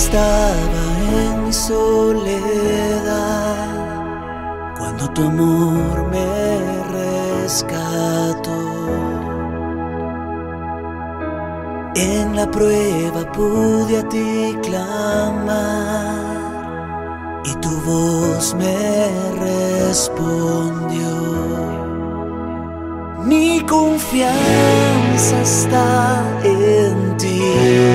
estaba en mi soledad cuando tu amor me rescató. En la prueba pude a ti clamar y tu voz me respondió. Mi confianza está en ti.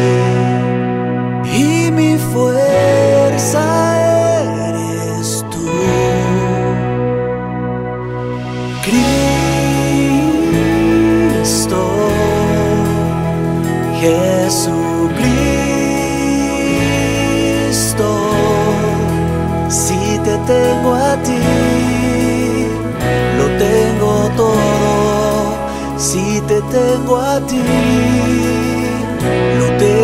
Jesucristo, si te tengo a ti, lo tengo todo. Si te tengo a ti, lo tengo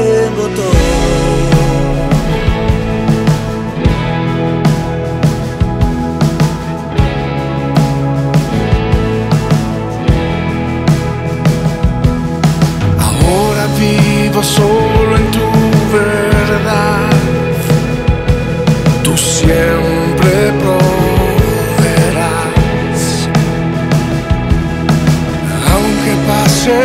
solo en tu verdad. Tú siempre proveerás, aunque pase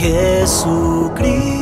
Jesucristo.